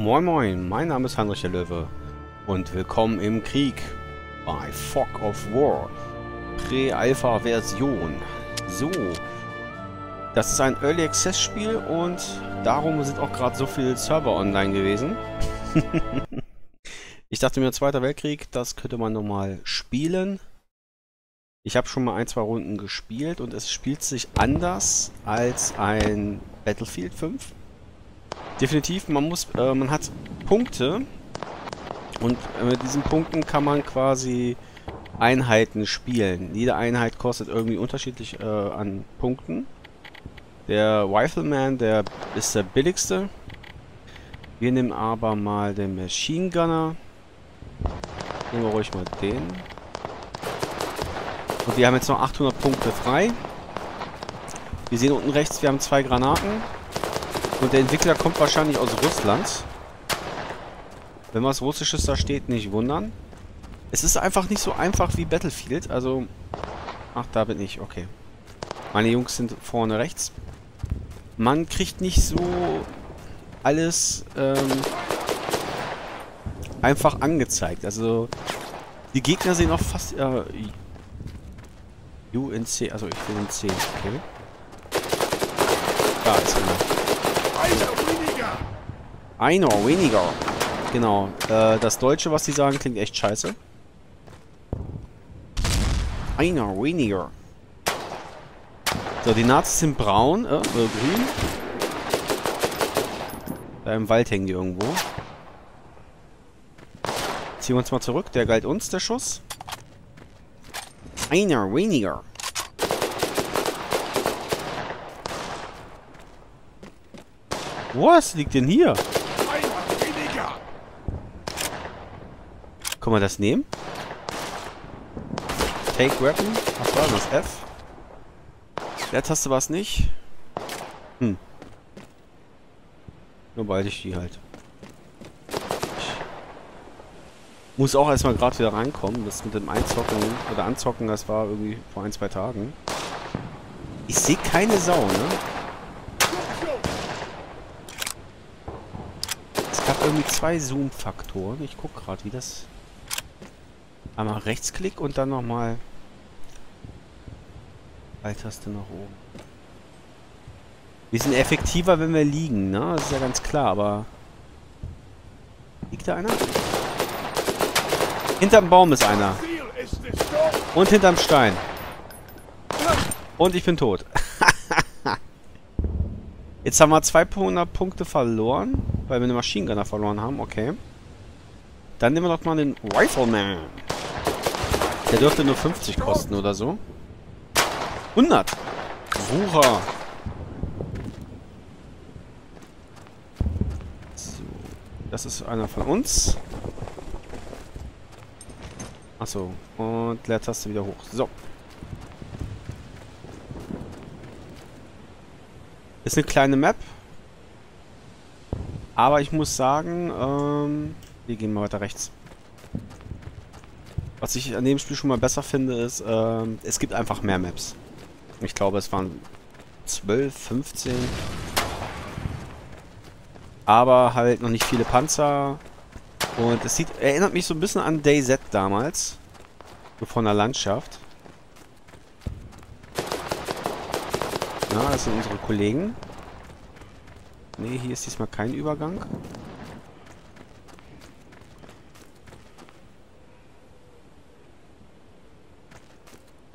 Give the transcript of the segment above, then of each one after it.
Moin Moin, mein Name ist Heinrich der Löwe und willkommen im Krieg bei Fog of War Pre-Alpha-Version. So, das ist ein Early Access Spiel und darum sind auch gerade so viele Server online gewesen. ich dachte mir, Zweiter Weltkrieg, das könnte man nochmal spielen. Ich habe schon mal ein, zwei Runden gespielt und es spielt sich anders als ein Battlefield 5 definitiv, man muss, äh, man hat Punkte und äh, mit diesen Punkten kann man quasi Einheiten spielen. Jede Einheit kostet irgendwie unterschiedlich äh, an Punkten. Der Rifleman, der ist der billigste. Wir nehmen aber mal den Machine Gunner. Nehmen wir ruhig mal den. Und wir haben jetzt noch 800 Punkte frei. Wir sehen unten rechts, wir haben zwei Granaten. Und der Entwickler kommt wahrscheinlich aus Russland. Wenn was Russisches da steht, nicht wundern. Es ist einfach nicht so einfach wie Battlefield. Also... Ach, da bin ich. Okay. Meine Jungs sind vorne rechts. Man kriegt nicht so alles ähm, einfach angezeigt. Also die Gegner sehen auch fast... Äh, UNC, also ich will den C, okay. Da ist einer. Einer weniger. Genau. Äh, das Deutsche, was die sagen, klingt echt scheiße. Einer weniger. So, die Nazis sind braun, äh, äh, grün. Da im Wald hängen die irgendwo. Ziehen wir uns mal zurück. Der galt uns, der Schuss. Einer weniger. Was liegt denn hier? Können wir das nehmen? Take Weapon. Was war das? F? Der Taste war es nicht. Hm. Nur behalte ich die halt. Muss auch erstmal gerade wieder reinkommen. Das mit dem Einzocken oder Anzocken, das war irgendwie vor ein, zwei Tagen. Ich sehe keine Sau, ne? Es gab irgendwie zwei Zoom-Faktoren. Ich gucke gerade, wie das... Einmal Rechtsklick und dann nochmal Alt-Taste nach oben. Wir sind effektiver, wenn wir liegen, ne? Das ist ja ganz klar, aber... Liegt da einer? Hinterm Baum ist einer. Und hinterm Stein. Und ich bin tot. Jetzt haben wir 200 Punkte verloren, weil wir eine Maschinengunner verloren haben. Okay. Dann nehmen wir doch mal den Rifleman. Der dürfte nur 50 kosten oder so. 100! Wucher! So. Das ist einer von uns. Achso. Und Leertaste wieder hoch. So. Ist eine kleine Map. Aber ich muss sagen, ähm, wir gehen mal weiter rechts. Was ich an dem Spiel schon mal besser finde, ist, äh, es gibt einfach mehr Maps. Ich glaube, es waren 12, 15. Aber halt noch nicht viele Panzer. Und es sieht, erinnert mich so ein bisschen an DayZ damals. So von der Landschaft. Na, das sind unsere Kollegen. Ne, hier ist diesmal kein Übergang.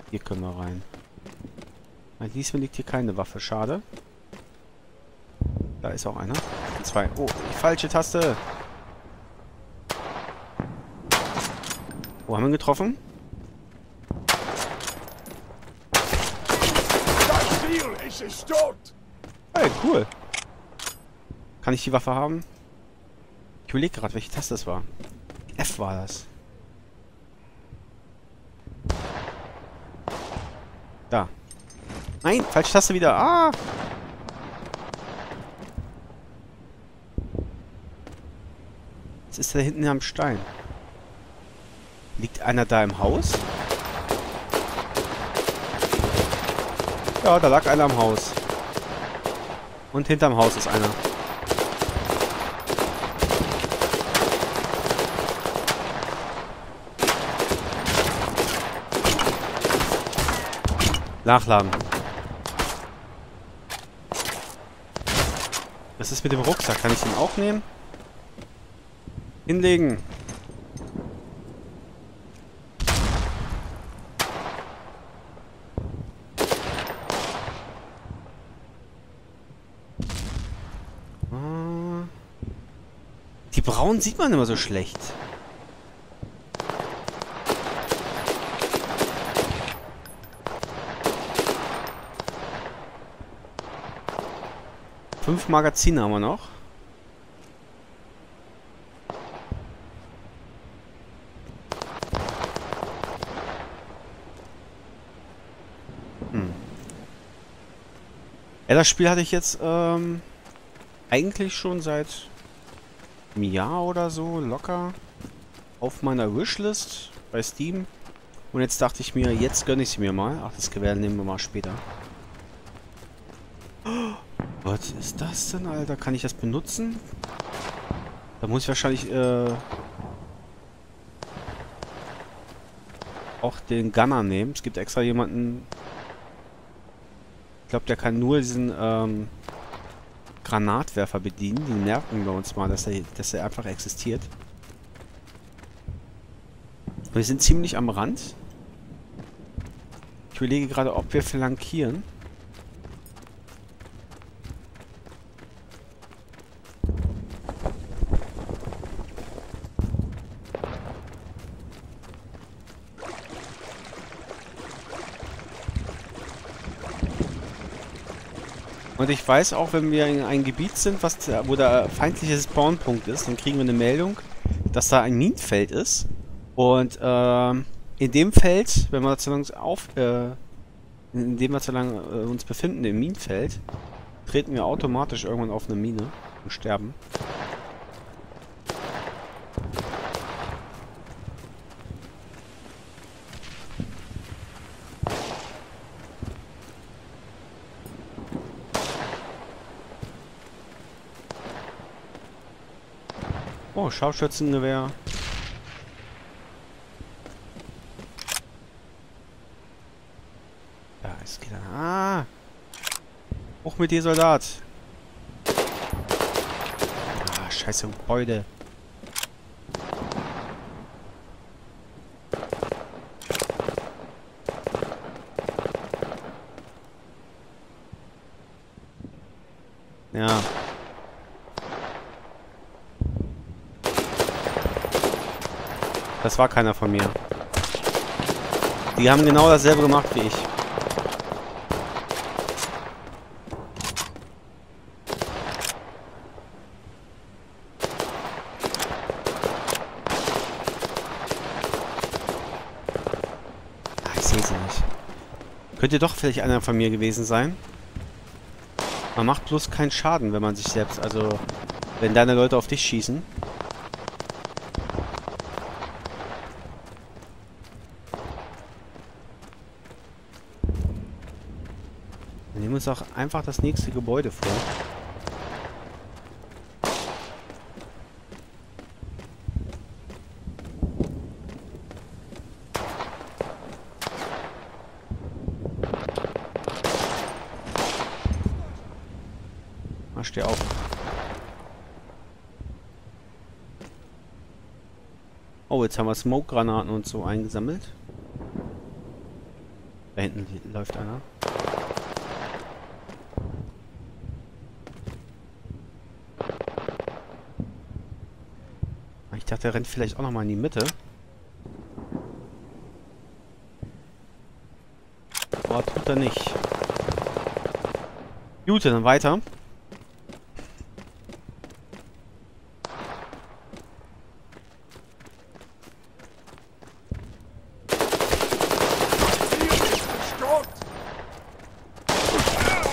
Hier können wir rein. Nein, diesmal liegt hier keine Waffe. Schade. Da ist auch einer. Zwei. Oh, die falsche Taste. Wo haben wir ihn getroffen? Hey, cool. Kann ich die Waffe haben? Ich überlege gerade, welche Taste das war. F war das. Da. Nein, falsche Taste wieder. Ah! Was ist da hinten am Stein? Liegt einer da im Haus? Ja, da lag einer im Haus. Und hinterm Haus ist einer. Nachladen. Was ist mit dem Rucksack? Kann ich den auch nehmen? Hinlegen. Ah. Die braunen sieht man immer so schlecht. Fünf Magazine haben wir noch. Hm. Ja, das Spiel hatte ich jetzt ähm, eigentlich schon seit einem Jahr oder so locker auf meiner Wishlist bei Steam. Und jetzt dachte ich mir, jetzt gönne ich sie mir mal. Ach, das Gewehr nehmen wir mal später. Was ist das denn, Alter? Kann ich das benutzen? Da muss ich wahrscheinlich, äh... auch den Gunner nehmen. Es gibt extra jemanden... Ich glaube, der kann nur diesen, ähm... Granatwerfer bedienen. Die merken bei uns mal, dass er, dass er einfach existiert. Wir sind ziemlich am Rand. Ich überlege gerade, ob wir flankieren. Und ich weiß auch, wenn wir in einem Gebiet sind, was, wo der feindliche Spawnpunkt ist, dann kriegen wir eine Meldung, dass da ein Minenfeld ist. Und äh, in dem Feld, wenn wir zu auf, äh, in dem wir zu lange äh, uns befinden, im Minenfeld, treten wir automatisch irgendwann auf eine Mine und sterben. Oh, Scharfschützengewehr. Da ist wieder. Ah! Hoch mit dir, Soldat! Ah, scheiße Gebäude. Ja. Das war keiner von mir. Die haben genau dasselbe gemacht wie ich. Ah, ich sehe sie nicht. Könnte doch vielleicht einer von mir gewesen sein. Man macht bloß keinen Schaden, wenn man sich selbst, also wenn deine Leute auf dich schießen. Uns auch einfach das nächste Gebäude vor. Mal steh auf. Oh, jetzt haben wir Smoke-Granaten und so eingesammelt. Da hinten läuft einer. Ich dachte, er rennt vielleicht auch nochmal in die Mitte. Aber tut er nicht. Gut, dann weiter.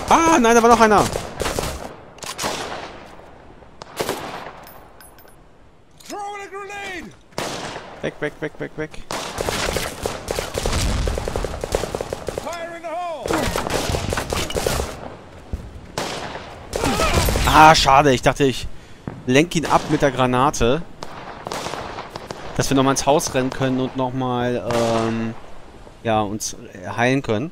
Ah, nein, da war noch einer. Weg, weg, weg, weg, weg. Ah, schade. Ich dachte, ich lenke ihn ab mit der Granate. Dass wir nochmal ins Haus rennen können und nochmal, ähm, ja, uns heilen können.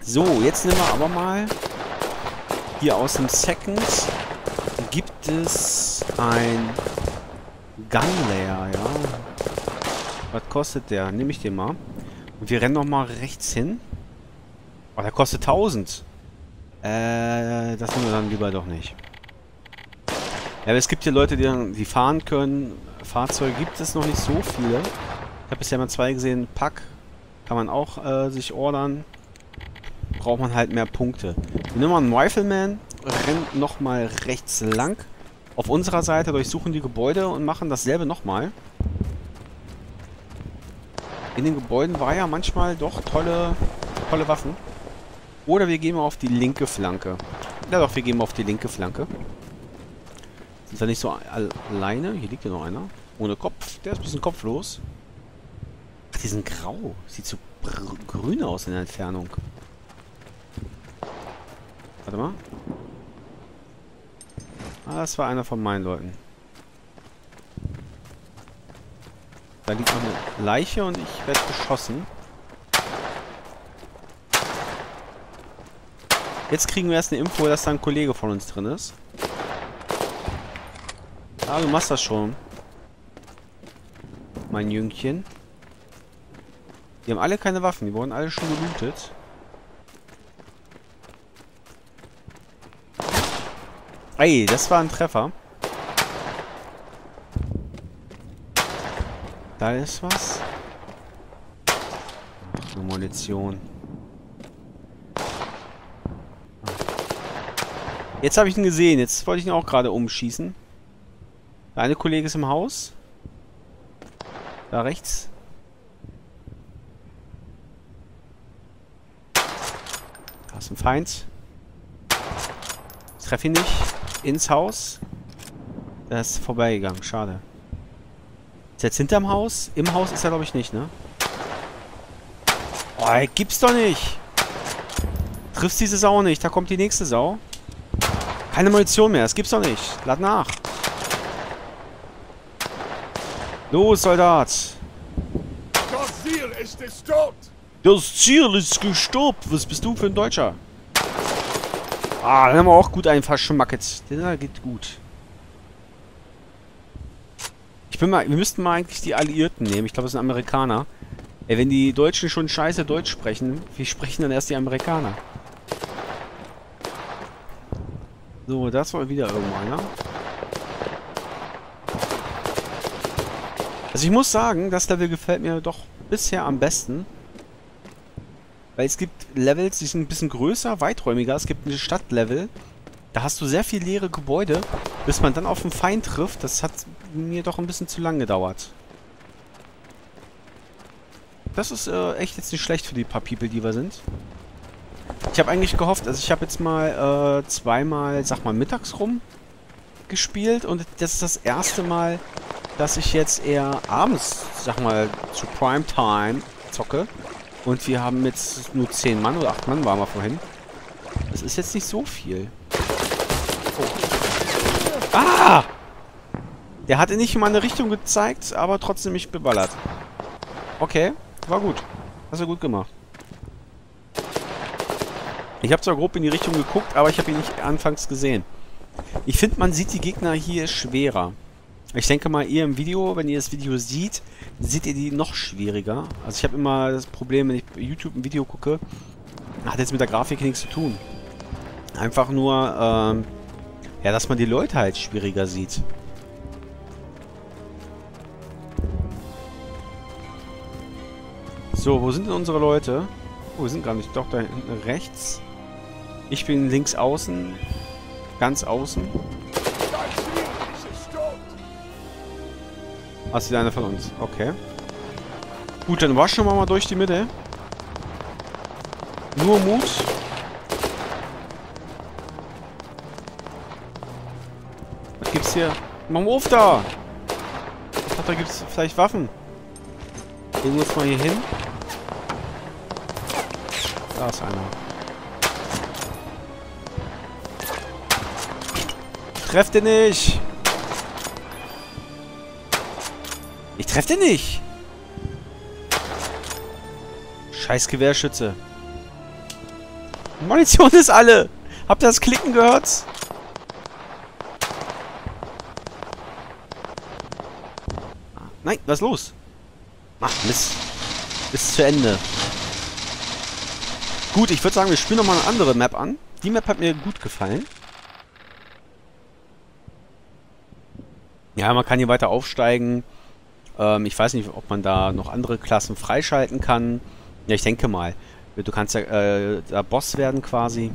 So, jetzt nehmen wir aber mal hier aus dem Second gibt es ein Gunlayer, ja. Was kostet der? Nehme ich den mal. Und wir rennen nochmal rechts hin. Oh, der kostet 1000. Äh, das nehmen wir dann lieber doch nicht. Ja, aber es gibt hier Leute, die, die fahren können. Fahrzeuge gibt es noch nicht so viele. Ich habe bisher mal zwei gesehen. Pack kann man auch äh, sich ordern. Braucht man halt mehr Punkte. Wir nehmen mal einen Rifleman, rennen nochmal rechts lang. Auf unserer Seite durchsuchen die Gebäude und machen dasselbe nochmal. In den Gebäuden war ja manchmal doch tolle, tolle Waffen. Oder wir gehen mal auf die linke Flanke. Ja doch, wir gehen mal auf die linke Flanke. Sind wir nicht so alleine? Hier liegt ja noch einer. Ohne Kopf. Der ist ein bisschen kopflos. Ach, die sind grau. Sieht so grün aus in der Entfernung. Warte mal. Ah, das war einer von meinen Leuten. Da liegt noch eine Leiche und ich werde beschossen. Jetzt kriegen wir erst eine Info, dass da ein Kollege von uns drin ist. Ah, du machst das schon. Mein Jüngchen. Die haben alle keine Waffen. Die wurden alle schon gelootet. Ey, das war ein Treffer. Da ist was. Ach, eine Munition. Jetzt habe ich ihn gesehen. Jetzt wollte ich ihn auch gerade umschießen. Der eine Kollege ist im Haus. Da rechts. Da ist ein Feind. Ich treffe ihn nicht ins Haus. Der ist vorbeigegangen. Schade. Ist jetzt hinterm Haus? Im Haus ist er, glaube ich, nicht, ne? Oh, gibt's doch nicht. Triffst diese Sau nicht. Da kommt die nächste Sau. Keine Munition mehr. Das gibt's doch nicht. Lad nach. Los, Soldat. Das Ziel ist gestoppt. Das Ziel ist gestoppt. Was bist du für ein Deutscher? Ah, dann haben wir auch gut einen verschmacket. Der geht gut. Ich bin mal... Wir müssten mal eigentlich die Alliierten nehmen. Ich glaube, das sind Amerikaner. Ey, wenn die Deutschen schon scheiße Deutsch sprechen, wie sprechen dann erst die Amerikaner? So, das war wieder irgendwo einer. Also ich muss sagen, das Level gefällt mir doch bisher am besten. Weil es gibt Levels, die sind ein bisschen größer, weiträumiger. Es gibt ein Stadtlevel. Da hast du sehr viele leere Gebäude, bis man dann auf einen Feind trifft. Das hat mir doch ein bisschen zu lang gedauert. Das ist äh, echt jetzt nicht schlecht für die paar People, die wir sind. Ich habe eigentlich gehofft, also ich habe jetzt mal äh, zweimal, sag mal, mittags rum gespielt. Und das ist das erste Mal, dass ich jetzt eher abends, sag mal, zu Primetime zocke. Und wir haben jetzt nur 10 Mann oder 8 Mann waren wir vorhin. Das ist jetzt nicht so viel. Oh. Ah! Der hatte nicht in meine Richtung gezeigt, aber trotzdem mich beballert. Okay, war gut. Hast du gut gemacht. Ich habe zwar grob in die Richtung geguckt, aber ich habe ihn nicht anfangs gesehen. Ich finde, man sieht die Gegner hier schwerer. Ich denke mal, ihr im Video, wenn ihr das Video seht, seht ihr die noch schwieriger. Also ich habe immer das Problem, wenn ich YouTube ein Video gucke, hat jetzt mit der Grafik nichts zu tun. Einfach nur, ähm, ja, dass man die Leute halt schwieriger sieht. So, wo sind denn unsere Leute? Oh, wir sind gar nicht. Doch, da hinten rechts. Ich bin links außen. Ganz außen. Hast du einer von uns? Okay. Gut, dann waschen wir mal durch die Mitte. Nur Mut. Was gibt's hier? Mach mal auf da! Ich dachte, da gibt's vielleicht Waffen. Legen wir uns mal hier hin. Da ist einer. Treff den nicht! Treffe den nicht. Scheiß Gewehrschütze. Munition ist alle! Habt ihr das Klicken gehört? Nein, was ist los? Ach, Mist. Bis zu Ende. Gut, ich würde sagen, wir spielen nochmal eine andere Map an. Die Map hat mir gut gefallen. Ja, man kann hier weiter aufsteigen. Ähm, ich weiß nicht, ob man da noch andere Klassen freischalten kann. Ja, ich denke mal. Du kannst ja äh, da Boss werden quasi.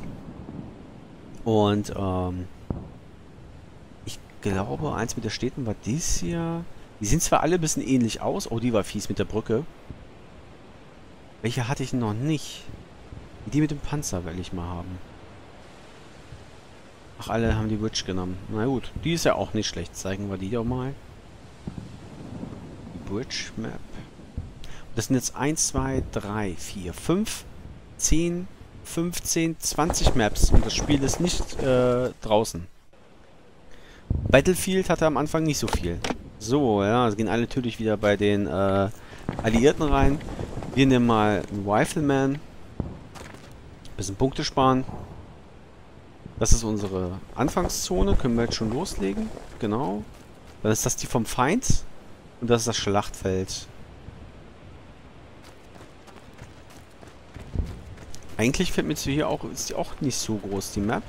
Und ähm, ich glaube, eins mit der Städten war dies hier. Die sehen zwar alle ein bisschen ähnlich aus. Oh, die war fies mit der Brücke. Welche hatte ich noch nicht? Die mit dem Panzer will ich mal haben. Ach, alle haben die Witch genommen. Na gut, die ist ja auch nicht schlecht. Zeigen wir die doch mal. Bridge Map. Das sind jetzt 1, 2, 3, 4, 5, 10, 15, 20 Maps. Und das Spiel ist nicht äh, draußen. Battlefield hatte am Anfang nicht so viel. So, ja, es gehen alle natürlich wieder bei den äh, Alliierten rein. Wir nehmen mal einen Rifleman. Bisschen Punkte sparen. Das ist unsere Anfangszone. Können wir jetzt schon loslegen. Genau. Dann ist das die vom Feind. Und das ist das Schlachtfeld. Eigentlich fällt mir zu hier auch, ist die auch nicht so groß, die Map.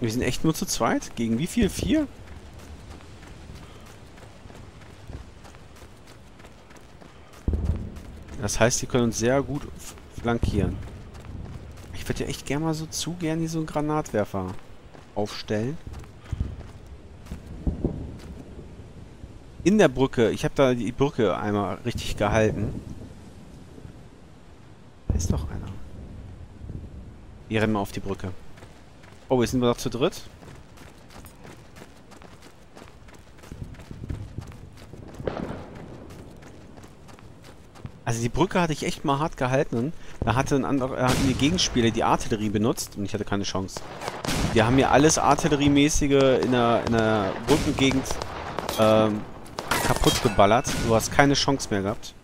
Wir sind echt nur zu zweit? Gegen wie viel? Vier? Das heißt, die können uns sehr gut flankieren. Ich würde ja echt gerne mal so zu gerne hier so einen Granatwerfer aufstellen. In der Brücke. Ich habe da die Brücke einmal richtig gehalten. Da ist doch einer. Wir rennen mal auf die Brücke. Oh, jetzt sind wir noch zu dritt. Also die Brücke hatte ich echt mal hart gehalten. Da hatte ein anderer, äh, hatten die Gegenspieler die Artillerie benutzt und ich hatte keine Chance. Die haben mir alles Artilleriemäßige in der, in der Brückengegend ähm, kaputt geballert. Du hast keine Chance mehr gehabt.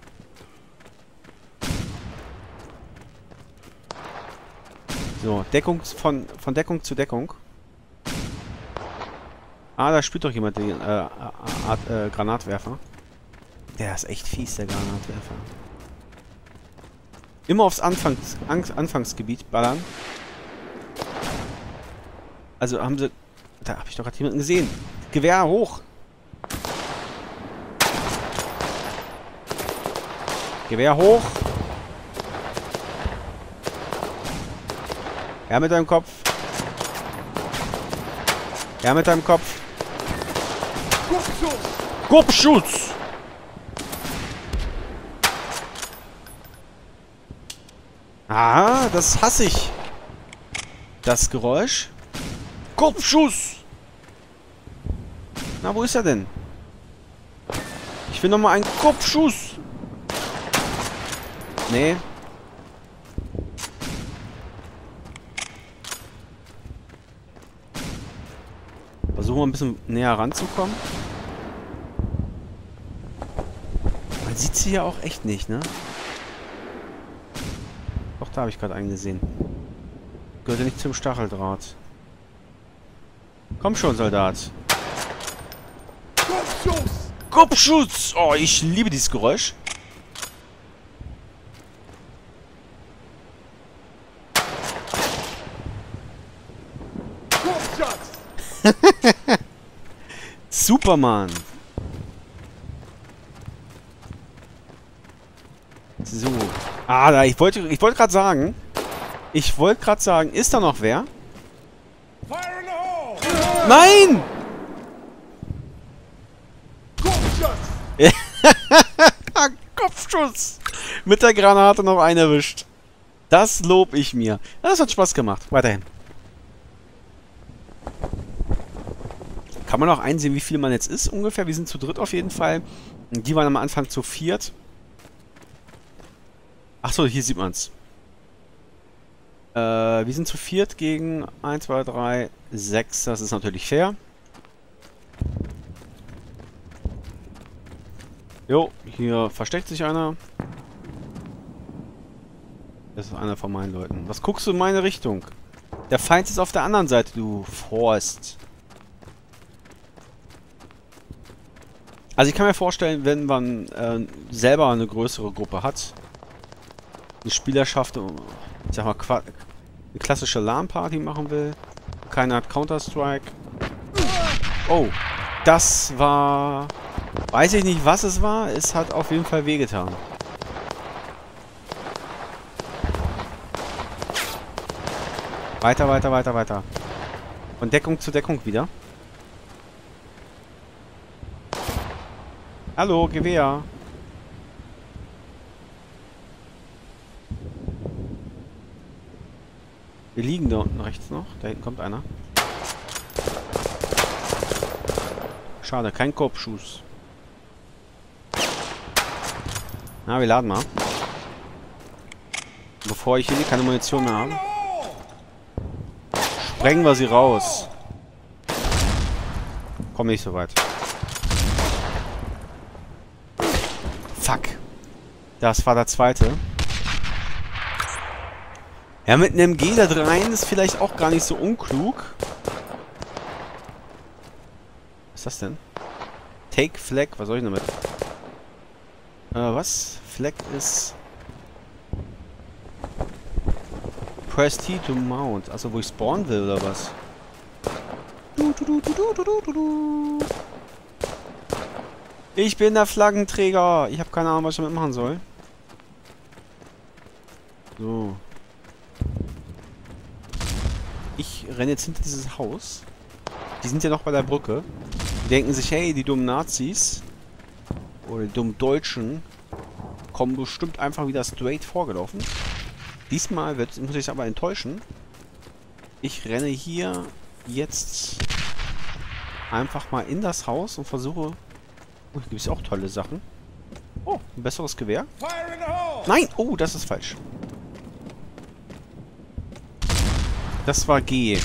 So, Deckung von, von Deckung zu Deckung. Ah, da spielt doch jemand den äh, Art, äh, Granatwerfer. Der ist echt fies, der Granatwerfer. Immer aufs Anfangs Anfangsgebiet ballern. Also haben sie... Da habe ich doch gerade jemanden gesehen. Gewehr hoch. Gewehr hoch. Ja, mit deinem Kopf. Ja, mit deinem Kopf. Kopfschutz! Ah, das hasse ich. Das Geräusch. Kopfschuss! Na, wo ist er denn? Ich will nochmal einen Kopfschuss. Nee, Versuchen wir ein bisschen näher ranzukommen. Man sieht sie ja auch echt nicht, ne? Doch, da habe ich gerade einen gesehen. Gehört ja nicht zum Stacheldraht. Komm schon, Soldat. Kopfschuss! Kopfschuss! Oh, ich liebe dieses Geräusch. Superman. So. Ah, da, ich wollte ich wollte gerade sagen, ich wollte gerade sagen, ist da noch wer? Nein! Kopfschuss! Kopfschuss! Mit der Granate noch einen erwischt. Das lob ich mir. Das hat Spaß gemacht. Weiterhin. Kann man auch einsehen, wie viel man jetzt ist ungefähr. Wir sind zu dritt auf jeden Fall. Die waren am Anfang zu viert. Achso, hier sieht man es. Äh, wir sind zu viert gegen 1, 2, 3, 6. Das ist natürlich fair. Jo, hier versteckt sich einer. Das ist einer von meinen Leuten. Was guckst du in meine Richtung? Der Feind ist auf der anderen Seite, du Forst. Also ich kann mir vorstellen, wenn man äh, selber eine größere Gruppe hat, eine Spielerschaft, ich sag mal, eine klassische LAN-Party machen will, keiner hat Counter-Strike. Oh, das war... Weiß ich nicht, was es war. Es hat auf jeden Fall wehgetan. Weiter, weiter, weiter, weiter. Von Deckung zu Deckung wieder. Hallo, Gewehr. Wir liegen da unten rechts noch. Da hinten kommt einer. Schade, kein Kopfschuss. Na, wir laden mal. Bevor ich hier keine Munition mehr habe. Sprengen wir sie raus. Komm nicht so weit. Fuck. Das war der zweite. Ja, mit einem G da rein ist vielleicht auch gar nicht so unklug. Was ist das denn? Take Flag. Was soll ich damit? Äh, was? Flag ist... Press T to mount. Also wo ich spawnen will, oder was? Ich bin der Flaggenträger. Ich habe keine Ahnung, was ich damit machen soll. So. Ich renne jetzt hinter dieses Haus. Die sind ja noch bei der Brücke. Die denken sich, hey, die dummen Nazis oder die dummen Deutschen kommen bestimmt einfach wieder straight vorgelaufen. Diesmal wird, muss ich aber enttäuschen. Ich renne hier jetzt einfach mal in das Haus und versuche... Oh, hier gibt es auch tolle Sachen. Oh, ein besseres Gewehr. Nein! Oh, das ist falsch. Das war G,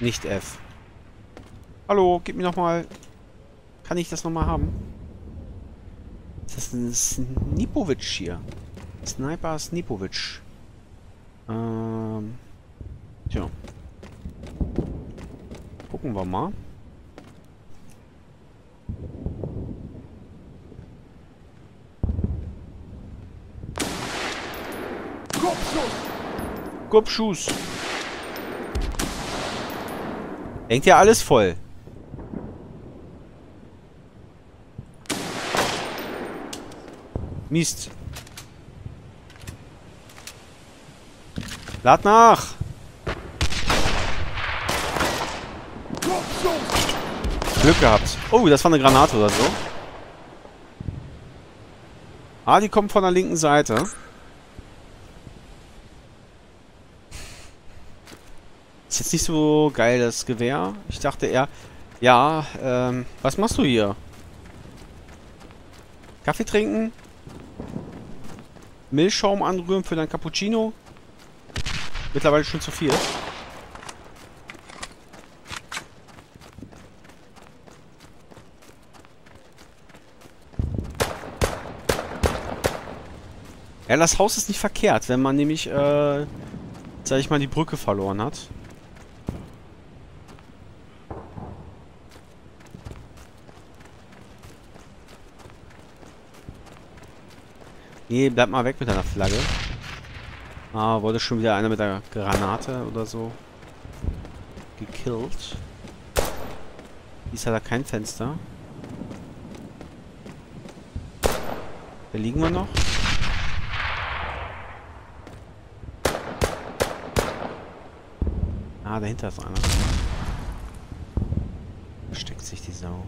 nicht F. Hallo, gib mir nochmal... Kann ich das nochmal haben? Das ist ein Snipovic hier. Sniper Snipovic. Ähm... Tja. Gucken wir mal. Kopfschuss! Kopfschuss! Hängt ja alles voll. Mist. Lad nach! Glück gehabt. Oh, das war eine Granate oder so. Ah, die kommt von der linken Seite. Ist jetzt nicht so geil, das Gewehr. Ich dachte eher, ja, ähm, was machst du hier? Kaffee trinken? Milchschaum anrühren für dein Cappuccino? Mittlerweile schon zu viel. Ja, das Haus ist nicht verkehrt, wenn man nämlich, äh, sag ich mal, die Brücke verloren hat. Nee, bleib mal weg mit deiner Flagge. Ah, wurde schon wieder einer mit der Granate oder so gekillt. Hier ist da kein Fenster. Da liegen wir noch. Ah, dahinter ist einer. Versteckt sich die Sau.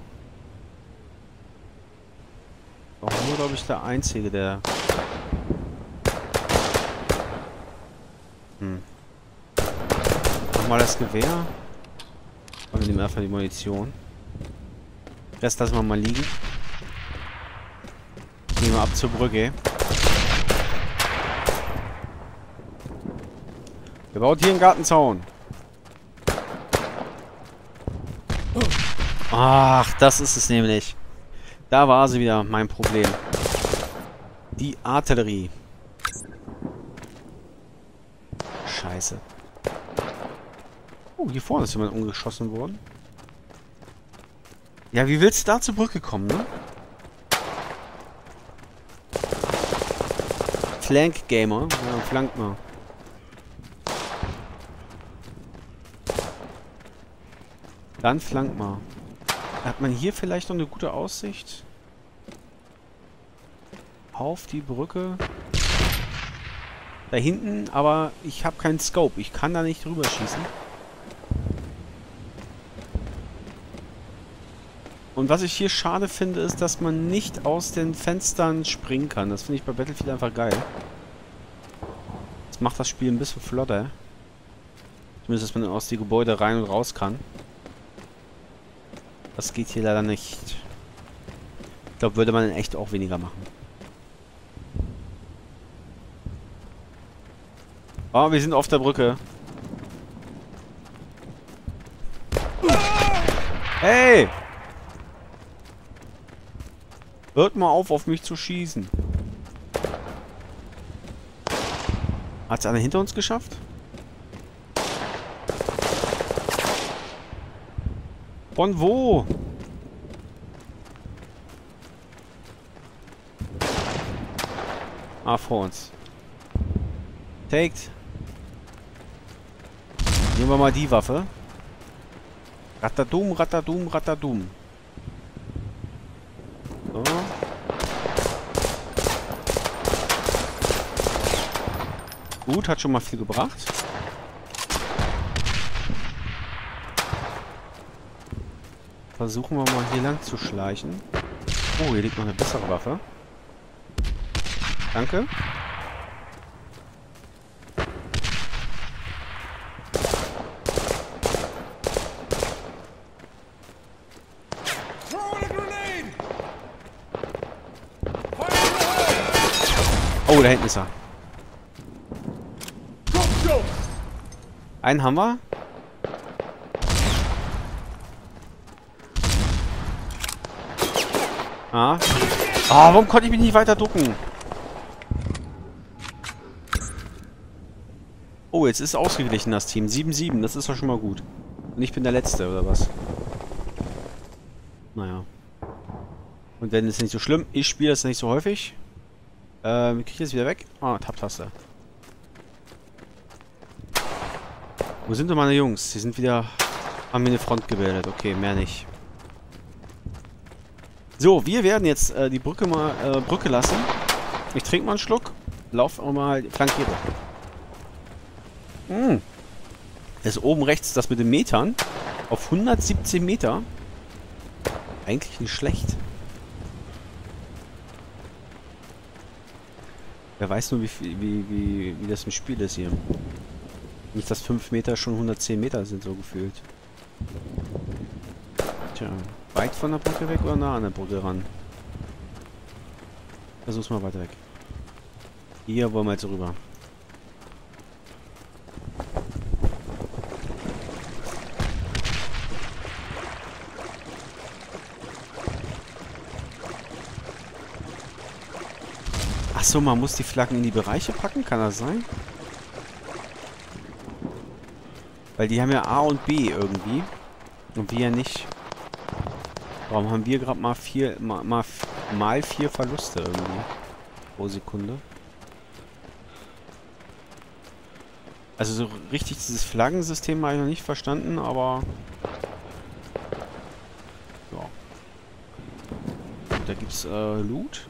Auch nur, glaube ich, der Einzige, der Hm. Nochmal das Gewehr. Und wir nehmen einfach die Munition. Rest lassen wir mal liegen. Gehen wir ab zur Brücke. Wir baut hier einen Gartenzaun. Ach, das ist es nämlich. Da war sie wieder, mein Problem. Die Artillerie. Scheiße. Oh, hier vorne ist jemand umgeschossen worden. Ja, wie willst du da zur Brücke kommen, ne? Flank Gamer. Ja, flank mal. Dann flank mal. Hat man hier vielleicht noch eine gute Aussicht? Auf die Brücke. Da hinten, aber ich habe keinen Scope. Ich kann da nicht drüber schießen. Und was ich hier schade finde, ist, dass man nicht aus den Fenstern springen kann. Das finde ich bei Battlefield einfach geil. Das macht das Spiel ein bisschen flotter. Zumindest, dass man aus die Gebäude rein und raus kann. Das geht hier leider nicht. Ich glaube, würde man in echt auch weniger machen. Oh, wir sind auf der Brücke. Hey! Hört mal auf, auf mich zu schießen. Hat es einer hinter uns geschafft? Von wo? Ah, vor uns. Taked. Nehmen wir mal die Waffe. Ratadum, ratadum, ratadum. So. Gut, hat schon mal viel gebracht. Versuchen wir mal hier lang zu schleichen. Oh, hier liegt noch eine bessere Waffe. Danke. Oh, da hinten ist er. Einen haben wir. Ah. Ah, warum konnte ich mich nicht weiter ducken? Oh, jetzt ist ausgeglichen das Team. 7-7, das ist doch schon mal gut. Und ich bin der Letzte, oder was? Naja. Und wenn es nicht so schlimm, ich spiele das nicht so häufig. Ähm, kriege ich das wieder weg? Ah, Tab-Taste. Wo sind denn meine Jungs? Die sind wieder... Haben mir eine Front gebildet. Okay, mehr nicht. So, wir werden jetzt äh, die Brücke mal äh, Brücke lassen. Ich trinke mal einen Schluck. Lauf mal flankiere. Hm. Das ist oben rechts das mit den Metern. Auf 117 Meter. Eigentlich nicht schlecht. Wer weiß nur, wie, wie, wie, wie das im Spiel ist hier. Nicht, dass 5 Meter schon 110 Meter sind, so gefühlt. Tja, weit von der Brücke weg oder nah an der Brücke ran? Versuch's mal weiter weg. Hier wollen wir jetzt rüber. Achso, man muss die Flaggen in die Bereiche packen, kann das sein? Weil die haben ja A und B irgendwie. Und wir ja nicht. Warum haben wir gerade mal vier mal, mal, mal vier Verluste irgendwie pro Sekunde? Also so richtig dieses Flaggensystem habe ich noch nicht verstanden, aber... Ja. Da gibt's äh, Loot.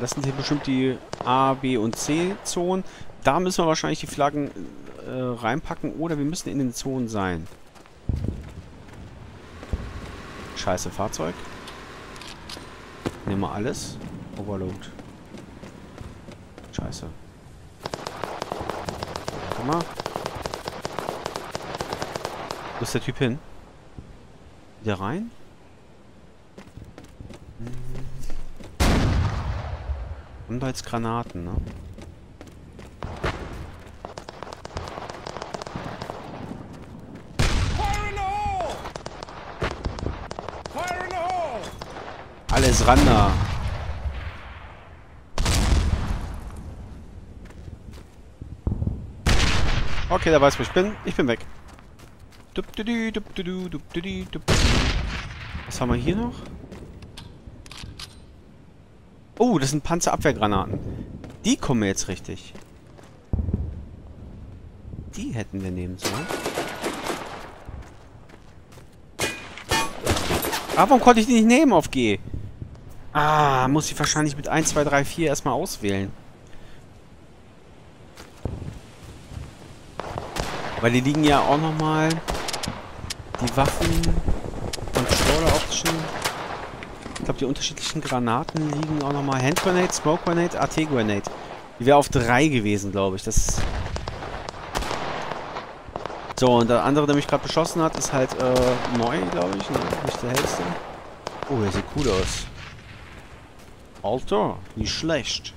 Das sind hier bestimmt die A, B und C Zonen. Da müssen wir wahrscheinlich die Flaggen äh, reinpacken oder wir müssen in den Zonen sein. Scheiße Fahrzeug. Nehmen wir alles. Overload. Scheiße. Komm mal. Wo ist der Typ hin? Wieder rein? Und da jetzt Granaten, ne? Alles ran da. Okay, der weiß, wo ich bin. Ich bin weg. Was haben wir hier noch? Oh, das sind Panzerabwehrgranaten. Die kommen mir jetzt richtig. Die hätten wir nehmen sollen. Ah, warum konnte ich die nicht nehmen auf G? Ah, muss ich wahrscheinlich mit 1, 2, 3, 4 erstmal auswählen. Weil die liegen ja auch nochmal die Waffen Controller Option. Ich glaube, die unterschiedlichen Granaten liegen auch nochmal. Hand Grenade, Smoke Grenade, AT Grenade. Die wäre auf 3 gewesen, glaube ich. Das so, und der andere, der mich gerade beschossen hat, ist halt äh, neu, glaube ich. Ne? Nicht der hellste. Oh, der sieht cool aus. Alter, nicht schlecht.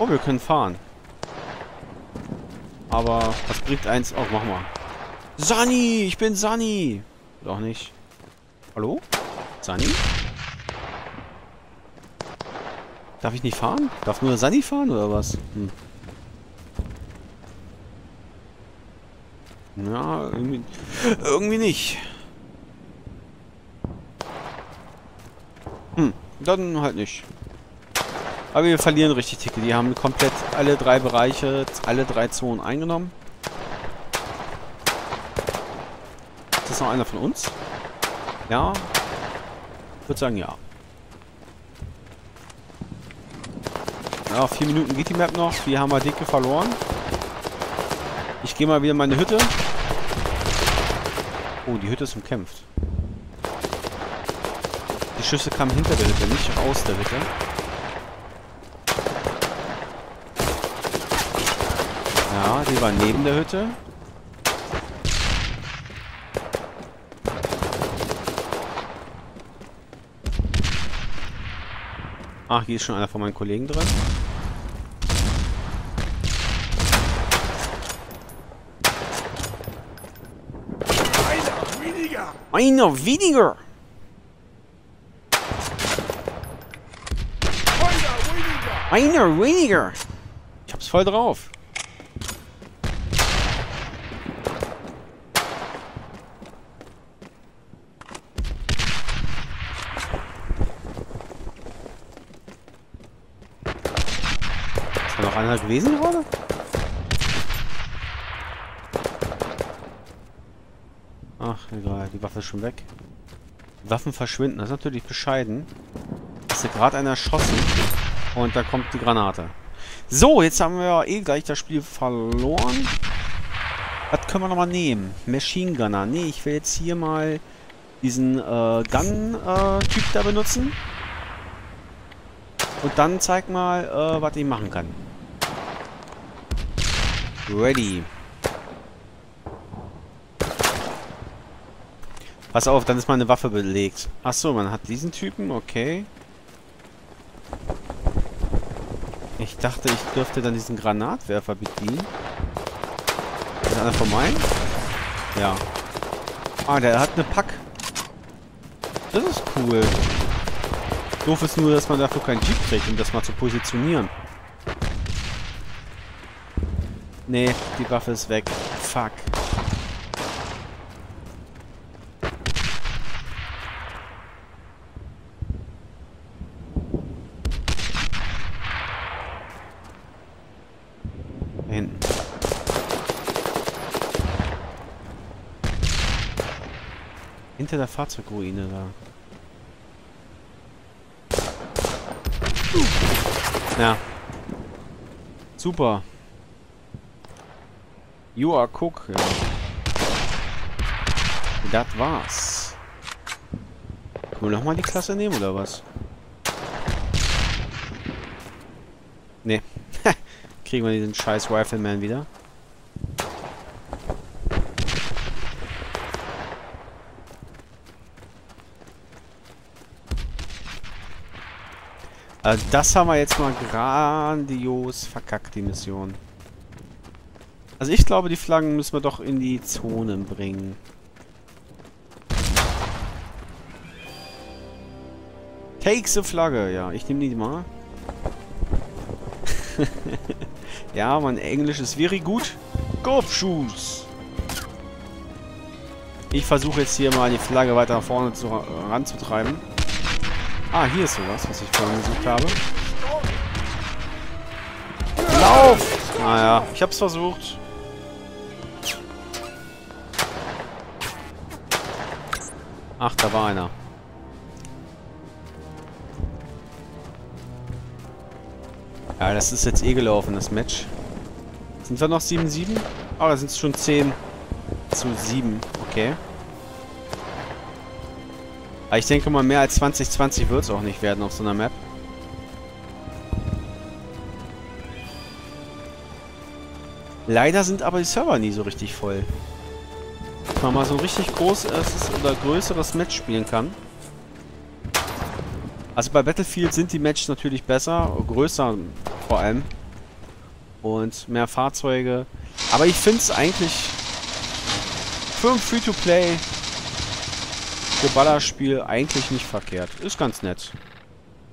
Oh, wir können fahren. Aber was bringt eins? Oh, mach mal. Sunny, ich bin Sunny. Doch nicht. Hallo? Sunny? Darf ich nicht fahren? Darf nur Sunny fahren oder was? Hm. Ja, irgendwie, irgendwie nicht. Hm, dann halt nicht. Aber wir verlieren richtig Ticket. Die haben komplett alle drei Bereiche, alle drei Zonen eingenommen. Ist das noch einer von uns? Ja. Ich würde sagen, ja. Ja, vier Minuten geht die Map noch. Wir haben wir dicke verloren. Ich gehe mal wieder in meine Hütte. Oh, die Hütte ist umkämpft. Die Schüsse kamen hinter der Hütte, nicht aus der Hütte. Ja, die war neben der Hütte. Ach, hier ist schon einer von meinen Kollegen drin. Einer weniger! Einer weniger! Ich hab's voll drauf. Ist da noch einer gewesen gerade? Ach, egal, die Waffe ist schon weg. Waffen verschwinden, das ist natürlich bescheiden. Ist ja gerade einer erschossen und da kommt die Granate. So, jetzt haben wir eh gleich das Spiel verloren. Was können wir nochmal nehmen? Machine Gunner. Nee, ich will jetzt hier mal diesen äh, Gun-Typ äh, da benutzen. Und dann zeig mal, äh, was ich machen kann. Ready. Pass auf, dann ist meine Waffe belegt. Achso, man hat diesen Typen, okay. Ich dachte, ich dürfte dann diesen Granatwerfer bedienen. Ist einer meinen? Ja. Ah, der hat eine Pack. Das ist cool. Doof ist nur, dass man dafür keinen Jeep kriegt, um das mal zu positionieren. Nee, die Waffe ist weg. Fuck. hinter der Fahrzeugruine da. Ja. Super. Are cook. Ja. Das war's. Können wir nochmal die Klasse nehmen, oder was? Ne. Kriegen wir diesen scheiß Rifleman wieder. Also das haben wir jetzt mal grandios verkackt, die Mission. Also ich glaube, die Flaggen müssen wir doch in die Zone bringen. Take the Flagge. Ja, ich nehme die mal. ja, mein Englisch ist very gut. Golfschuss. Ich versuche jetzt hier mal die Flagge weiter nach vorne zu, ranzutreiben. Ah, hier ist sowas, was ich vorhin gesucht habe. Lauf! Naja, ich hab's versucht. Ach, da war einer. Ja, das ist jetzt eh gelaufen, das Match. Sind wir noch 7-7? Oh, da sind es schon 10 zu 7. Okay. Aber ich denke mal, mehr als 2020 wird es auch nicht werden auf so einer Map. Leider sind aber die Server nie so richtig voll. Dass man mal so ein richtig großes oder größeres Match spielen kann. Also bei Battlefield sind die Matches natürlich besser, größer vor allem. Und mehr Fahrzeuge. Aber ich finde es eigentlich für ein Free-to-Play Geballerspiel eigentlich nicht verkehrt. Ist ganz nett.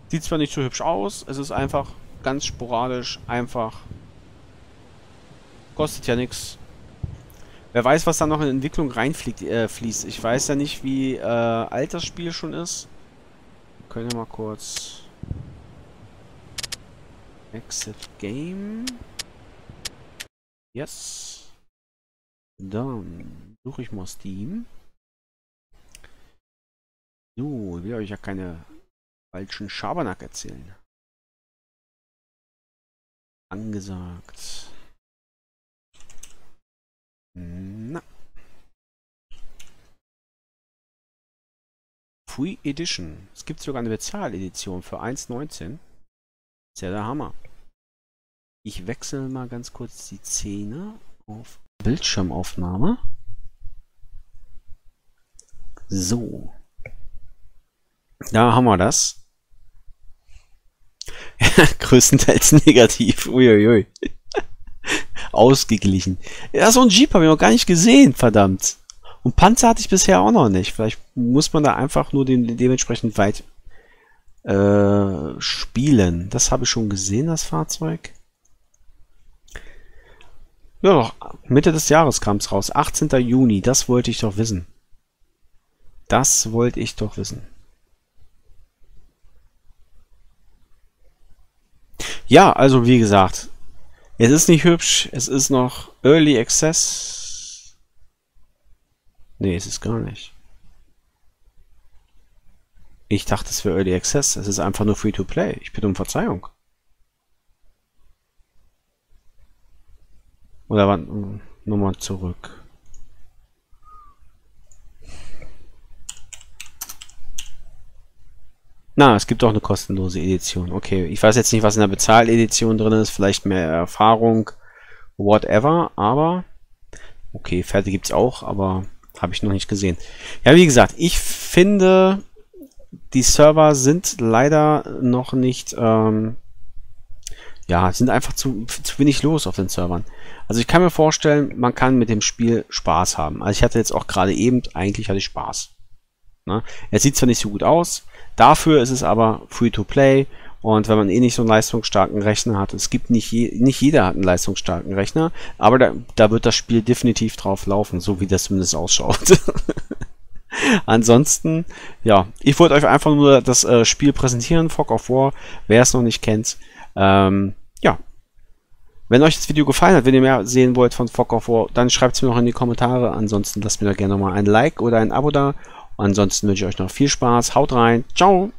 Sieht zwar nicht so hübsch aus, es ist einfach ganz sporadisch, einfach. Kostet ja nichts. Wer weiß, was da noch in Entwicklung reinfließt. Äh. Ich weiß ja nicht, wie äh, alt das Spiel schon ist. können wir mal kurz... Exit Game. Yes. Dann suche ich mal Steam. So, will euch ja keine falschen Schabernack erzählen. Angesagt. Na. Free Edition. Es gibt sogar eine Bezahledition für 1,19. Ist ja der Hammer. Ich wechsle mal ganz kurz die Szene auf Bildschirmaufnahme. So. Da haben wir das. Größtenteils negativ. Uiuiui. Ausgeglichen. Ja, so ein Jeep habe ich noch gar nicht gesehen, verdammt. Und Panzer hatte ich bisher auch noch nicht. Vielleicht muss man da einfach nur den, dementsprechend weit äh, spielen. Das habe ich schon gesehen, das Fahrzeug. Ja, doch, Mitte des Jahres kam es raus. 18. Juni, das wollte ich doch wissen. Das wollte ich doch wissen. Ja, also wie gesagt, es ist nicht hübsch, es ist noch Early Access. Nee, es ist gar nicht. Ich dachte, es wäre Early Access. Es ist einfach nur Free-to-Play. Ich bitte um Verzeihung. Oder wann? Nummer zurück. Na, es gibt auch eine kostenlose Edition. Okay, ich weiß jetzt nicht, was in der Bezahledition drin ist. Vielleicht mehr Erfahrung, whatever. Aber, okay, Fertig gibt es auch, aber habe ich noch nicht gesehen. Ja, wie gesagt, ich finde, die Server sind leider noch nicht, ähm, ja, sind einfach zu, zu wenig los auf den Servern. Also ich kann mir vorstellen, man kann mit dem Spiel Spaß haben. Also ich hatte jetzt auch gerade eben, eigentlich hatte ich Spaß. Ne? Er sieht zwar nicht so gut aus, dafür ist es aber Free-to-Play und wenn man eh nicht so einen leistungsstarken Rechner hat, es gibt nicht, je, nicht jeder hat einen leistungsstarken Rechner, aber da, da wird das Spiel definitiv drauf laufen, so wie das zumindest ausschaut. Ansonsten, ja, ich wollte euch einfach nur das äh, Spiel präsentieren, Fog of War, wer es noch nicht kennt. Ähm, ja, wenn euch das Video gefallen hat, wenn ihr mehr sehen wollt von Fog of War, dann schreibt es mir noch in die Kommentare. Ansonsten lasst mir da gerne mal ein Like oder ein Abo da. Ansonsten wünsche ich euch noch viel Spaß. Haut rein. Ciao.